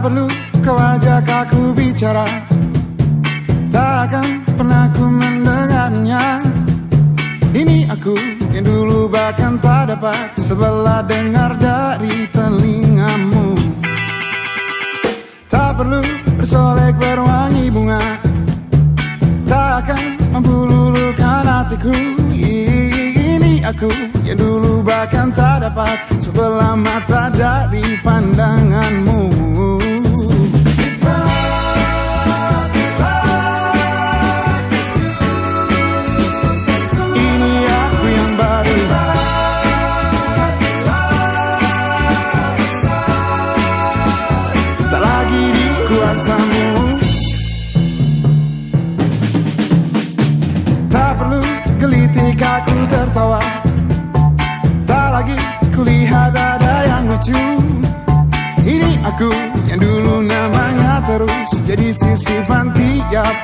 Perlu kau ajak aku bicara. Tak akan pernah ku mendengarnya. Ini aku yang dulu bahkan tak dapat Sebelah dengar dari telingamu. Tak perlu bersolek berwangi bunga. Tak akan mampu luluhkan hatiku. Ini aku yang dulu bahkan tak dapat Sebelah mata dari pandanganmu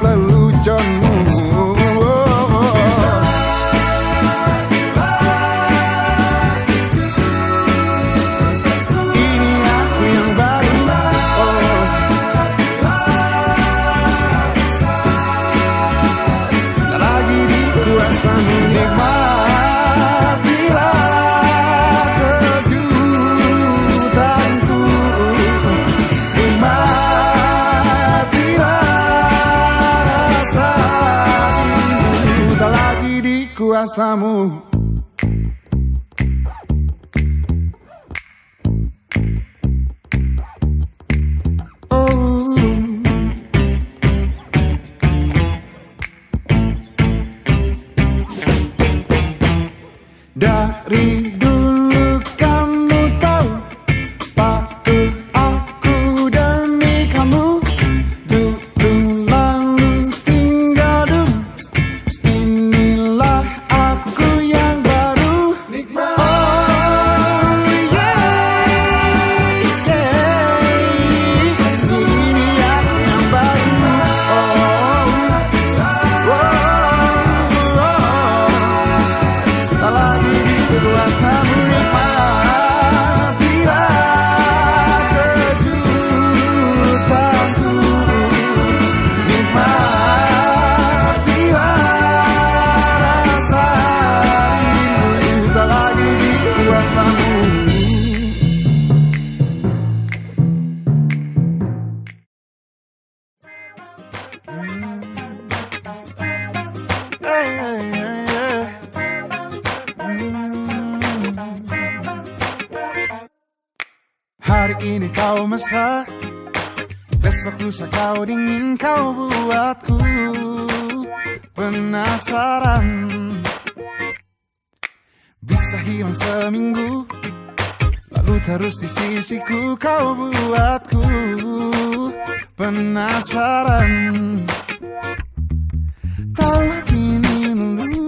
la lucha di lagi di kuasamu kau mesra. Besok lusa kau dingin kau buatku Penasaran. Bisa hilang seminggu Lalu terus di sisiku kau buatku Penasaran. Tahu kini dulu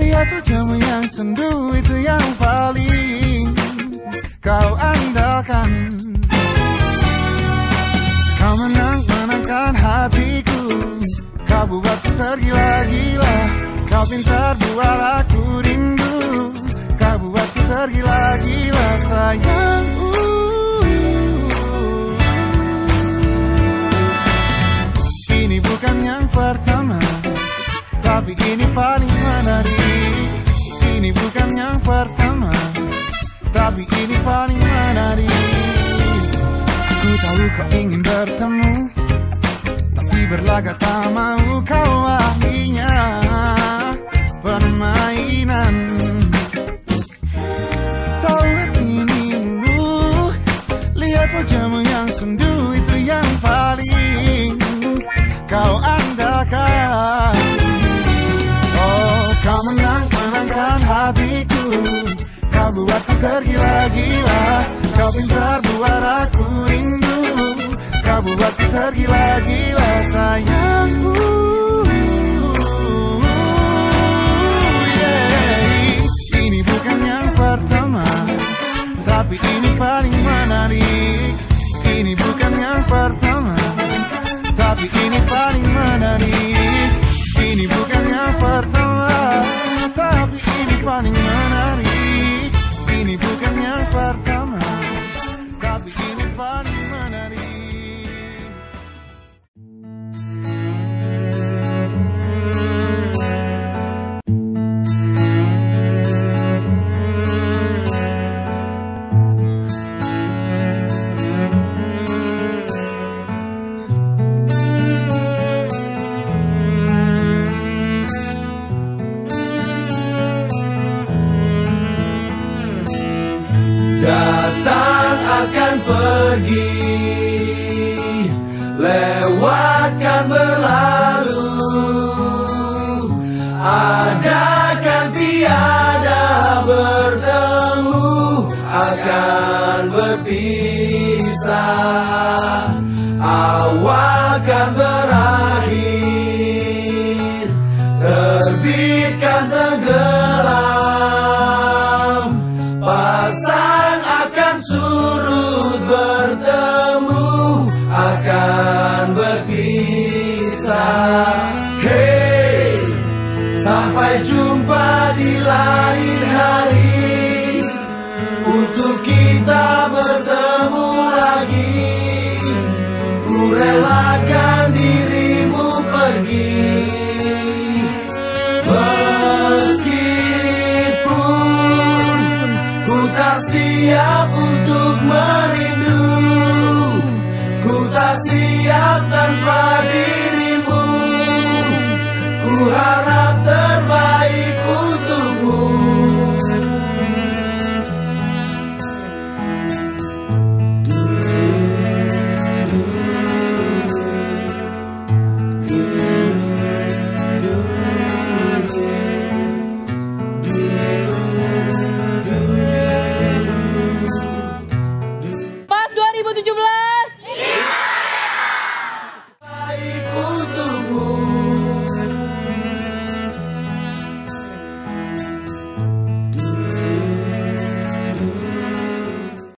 Lihat wajahmu yang sendu Kau buatku tergila-gila. Kau pintar buat aku rindu. Kau buatku tergila-gila. Sayang Ini bukan yang pertama Tapi ini paling menarik. Ini bukan yang pertama Tapi ini paling menarik. Ku tahu kau ingin bertemu Berlagak tak mau kau ahlinya Permainan. Tahu ini dulu Lihat wajahmu yang sendu itu yang paling Kau andalkan Oh kau menang-menangkan hatiku Kau buatku tergila-gila. Kau pintar buat aku rindu Kau buatku tergila-gila sayangku Yeah. Ini bukan yang pertama Tapi ini paling menarik Ini bukan yang pertama Tapi ini paling menarik Datang akan pergi. Lewatkan berlalu. Ada kan tiada bertemu. Akan berpisah. Awal kan berakhir Hey Sampai jumpa di lain hari. Untuk kita bertemu lagi Ku relakan dirimu pergi. Meskipun Ku tak siap